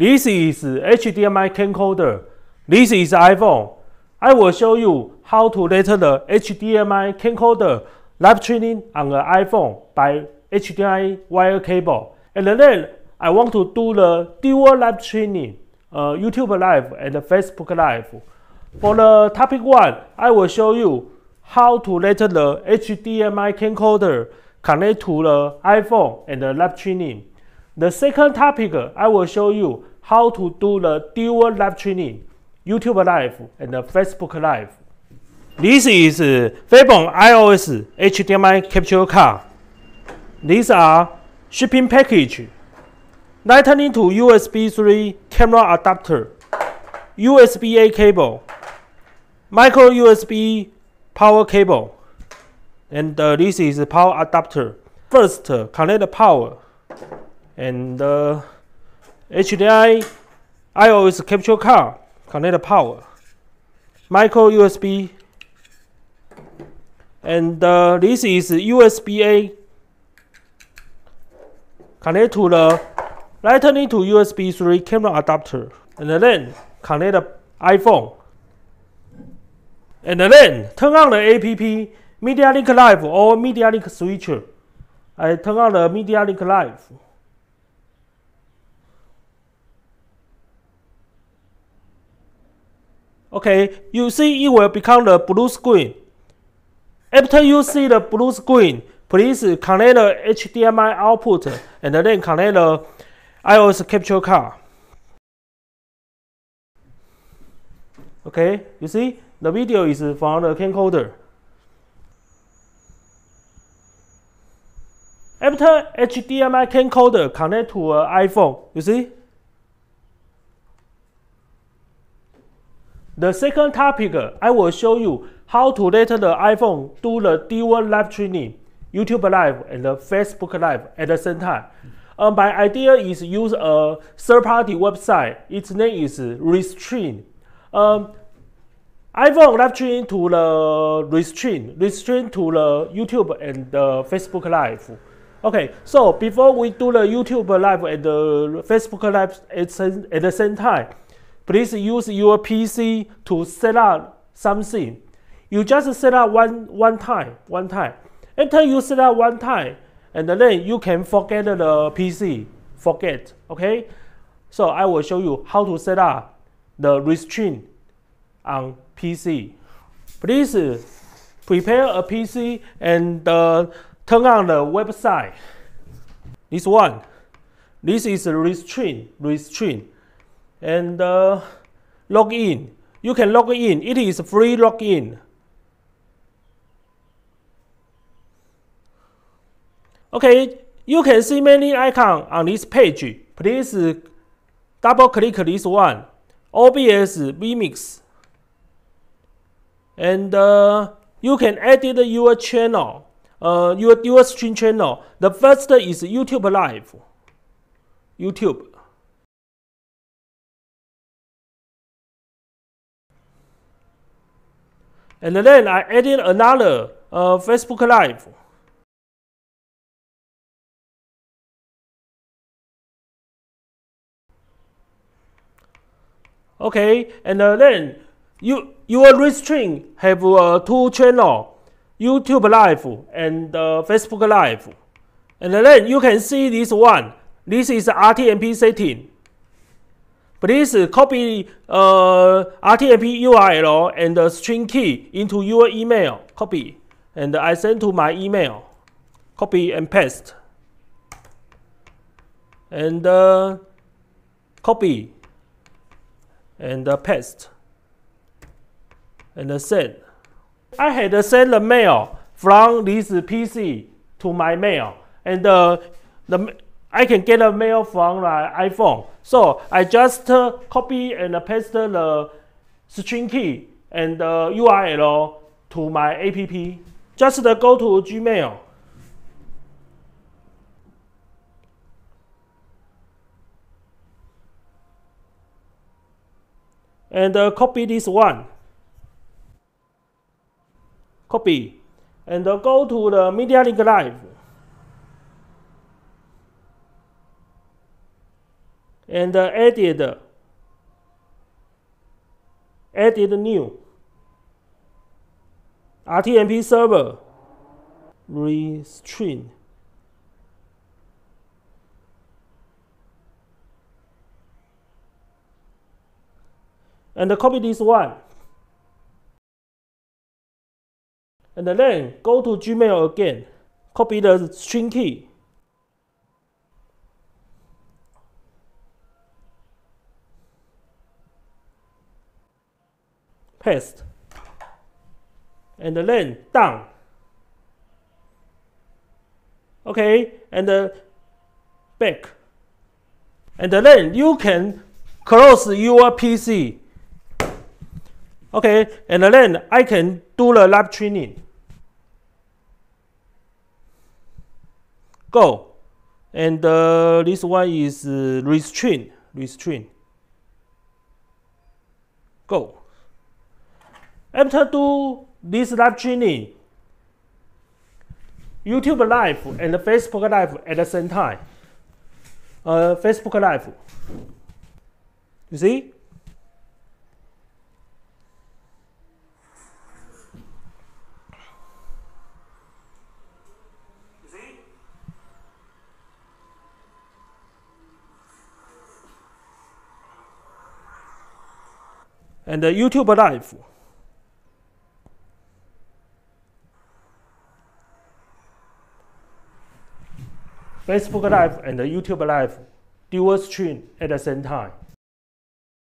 This is HDMI camcorder. This is iPhone. I will show you how to let the HDMI camcorder live streaming on the iPhone by HDMI wire cable. And then I want to do the dual live streaming, uh, YouTube Live and Facebook Live. For the topic one, I will show you how to let the HDMI camcorder connect to the iPhone and the live streaming. The second topic, I will show you how to do the dual live training, YouTube Live and Facebook Live. This is Febon iOS HDMI capture card. These are shipping package. Lightning to USB 3 camera adapter, USB-A cable, micro USB power cable, and uh, this is power adapter. First, uh, connect the power, and uh, HDMI iOS capture card, connect the power, micro USB, and uh, this is USB-A connect to the Lightning to USB 3 camera adapter, and then connect the iPhone. And then turn on the APP MediaLink Live or MediaLink Switcher. I turn on the MediaLink Live. Okay, you see it will become the blue screen. After you see the blue screen, please connect the HDMI output and then connect the iOS capture card. Okay, you see the video is from the camcorder. After HDMI camcorder connect to an iPhone, you see? The second topic, I will show you how to let the iPhone do the dual live streaming, YouTube Live and the Facebook Live at the same time. Uh, my idea is use a third-party website. Its name is Restream. Um, iPhone live stream to the Restream, Restream to the YouTube and the Facebook Live. Okay, so before we do the YouTube Live and the Facebook Live at, at the same time, please use your PC to set up something. You just set up one one time, one time. After you set up one time, and then you can forget the PC, forget, okay? So I will show you how to set up the Restream on PC. Please prepare a PC and uh, turn on the website. This one, this is Restream, Restream, and uh, log in. You can log in. It is free login. Okay, you can see many icons on this page. Please double click this one, OBS vMix. And uh, you can edit your channel, uh, your dual stream channel. The first is YouTube Live. YouTube. And then I added another uh, Facebook Live. Okay, and uh, then you your Restream have uh, two channel, YouTube Live and uh, Facebook Live, and then you can see this one. This is RTMP setting. Please copy uh, RTMP URL and the string key into your email. Copy, and I send to my email. Copy and paste, and uh, copy and uh, paste and send. I had sent the mail from this PC to my mail, and uh, the I can get a mail from my iPhone. So I just uh, copy and paste the string key and the URL to my app. Just go to Gmail. and uh, copy this one. Copy and uh, go to the MediaLink Live. And uh, added added new. RTMP server. Restream and copy this one. And then go to Gmail again. Copy the string key paste and then done okay and uh, back. And then you can close your PC okay and then I can do the lab training. Go. And uh, this one is uh, Restream Restream. Go after do this live training, YouTube Live and Facebook Live at the same time. Uh, Facebook Live. You see? And the YouTube Live. Facebook Live and YouTube Live dual stream at the same time.